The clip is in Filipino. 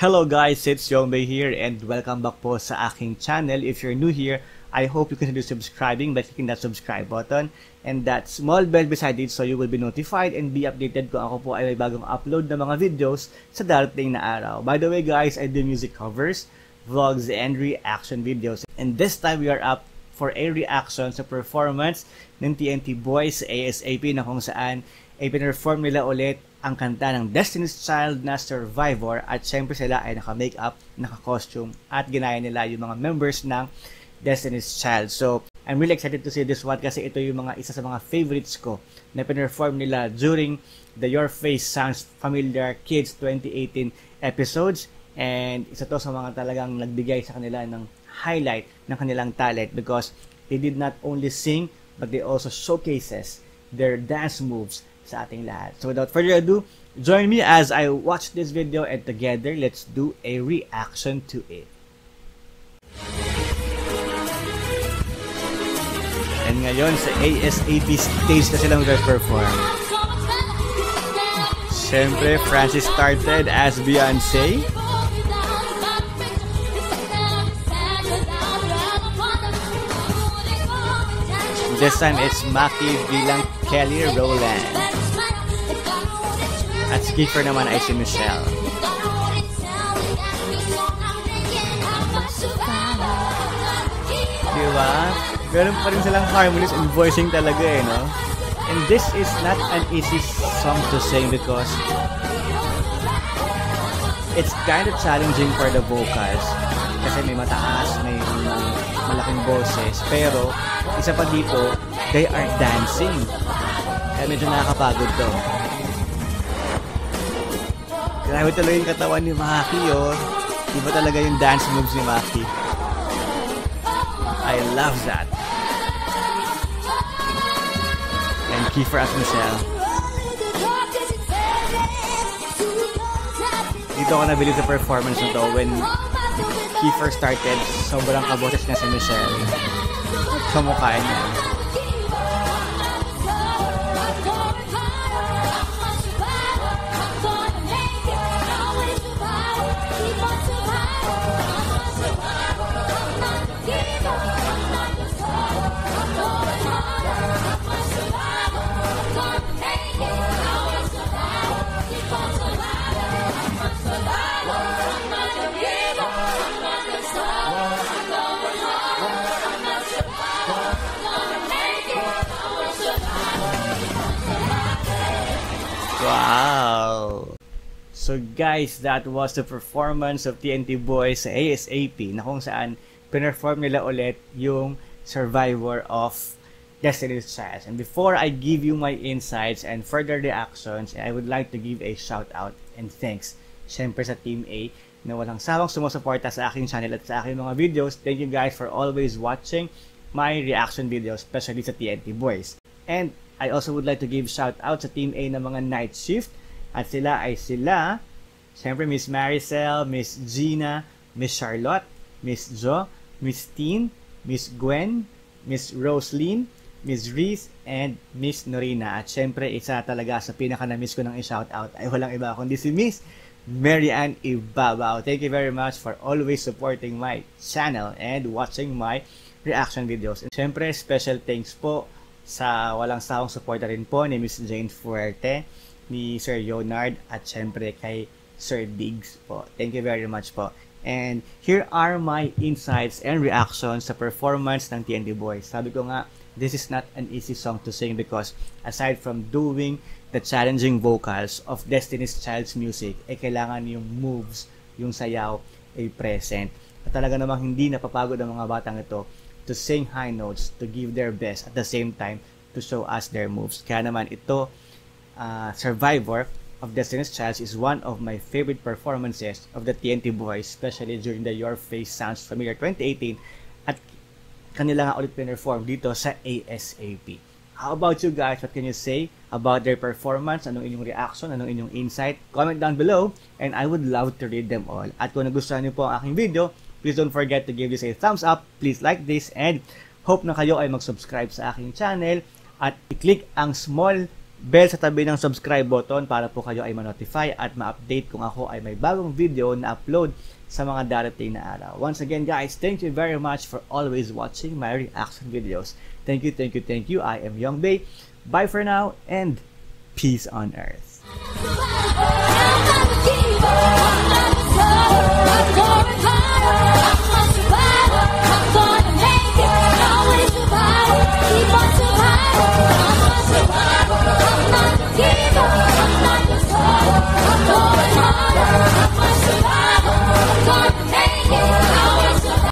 Hello guys, it's Yombe here and welcome back po sa aking channel. If you're new here, I hope you consider subscribing by clicking that subscribe button and that small bell beside it so you will be notified and be updated kung ako po ay may bagong upload na mga videos sa darating na araw. By the way guys, I do music covers, vlogs, and reaction videos. And this time we are up for a reaction sa performance ng TNT Boys ASAP na kung saan ay pinerform nila ulit ang kanta ng Destiny's Child na Survivor at syempre sila ay naka-makeup, naka-costume at ginaya nila yung mga members ng Destiny's Child. So, I'm really excited to see this one kasi ito yung mga isa sa mga favorites ko na pinerform nila during the Your Face Sounds Familiar Kids 2018 episodes and isa to sa mga talagang nagbigay sa kanila ng highlight ng kanilang talent because they did not only sing but they also showcases their dance moves sa ating lahat. So without further ado, join me as I watch this video and together let's do a reaction to it. And ngayon sa ASAP stage na silang perform. Siyempre, Francis started as Beyonce. This time it's Maki bilang Kelly Rowland. At si Kiefer naman ay si Michelle. Diba? Ganun pa rin silang harmonies and voicing talaga eh, no? And this is not an easy song to sing because it's kind of challenging for the vocals kasi may mataas, may malaking boses. Pero, isa pa dito, they are dancing. Kaya medyo nakakapagod to. Grabe talaga yung katawan ni Maki, oh. Iba talaga yung dance moves ni Maki. I love that. And Kiefer as Michelle. Dito ako nabili sa performance nito when Kiefer started, sobrang kaboses niya si Michelle. Kamukha niya. Wow! So guys, that was the performance of TNT Boys sa ASAP na kung saan pinerform nila ulit yung Survivor of Destiny's Child. And before I give you my insights and further reactions, I would like to give a shout out and thanks syempre sa Team A na walang sawang sumusuporta sa aking channel at sa aking mga videos. Thank you guys for always watching my reaction videos, especially sa TNT Boys. And I also would like to give shout out sa Team A na mga night shift. At sila ay sila, syempre Miss Maricel, Miss Gina, Miss Charlotte, Miss Jo, Miss Teen, Miss Gwen, Miss Roslyn, Miss Reese, and Miss Norina. At syempre, isa talaga sa pinaka-na-miss ko ng i-shout out ay walang iba kundi si Miss Mary Ann Ibabaw. Thank you very much for always supporting my channel and watching my reaction videos. And syempre, special thanks po sa walang sawang suporta rin po ni Miss Jane Fuerte, ni Sir Leonard, at syempre kay Sir Diggs po. Thank you very much po. And here are my insights and reactions sa performance ng TNT Boys. Sabi ko nga, this is not an easy song to sing because aside from doing the challenging vocals of Destiny's Child's music, eh kailangan yung moves, yung sayaw ay present. At talaga namang hindi napapagod ang mga batang ito to sing high notes, to give their best at the same time to show us their moves. Kaya naman ito, uh, Survivor of Destiny's Child is one of my favorite performances of the TNT Boys, especially during the Your Face Sounds Familiar 2018 at kanila nga ulit pinperform dito sa ASAP. How about you guys? What can you say about their performance? Anong inyong reaction? Anong inyong insight? Comment down below and I would love to read them all. At kung nagustuhan niyo po ang aking video, Please don't forget to give this a thumbs up. Please like this and hope na kayo ay mag-subscribe sa aking channel at i-click ang small bell sa tabi ng subscribe button para po kayo ay ma-notify at ma-update kung ako ay may bagong video na upload sa mga darating na araw. Once again guys, thank you very much for always watching my reaction videos. Thank you, thank you, thank you. I am Young Bay. Bye for now and peace on earth.